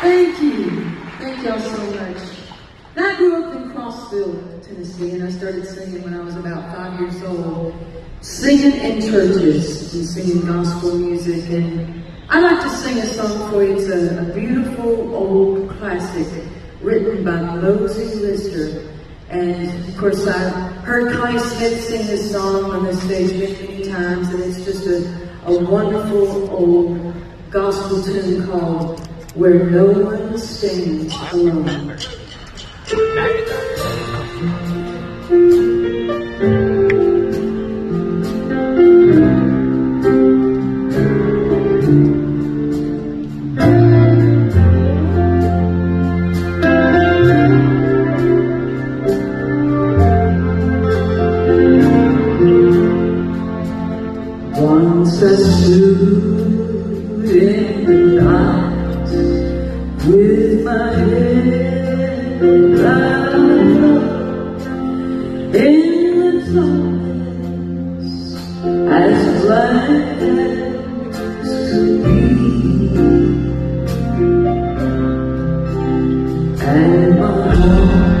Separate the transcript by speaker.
Speaker 1: Thank you. Thank y'all so much. And I grew up in Crossville, Tennessee, and I started singing when I was about five years old. Singing in churches and singing gospel music. And I'd like to sing a song for you. It's a, a beautiful old classic written by Mosie Lister. And of course, I've heard Connie Smith sing this song on this stage many, many times, and it's just a, a wonderful old gospel tune called Where No One Stands Alone. Once I stood with my head in the as black as could be, and my heart